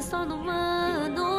só no mano.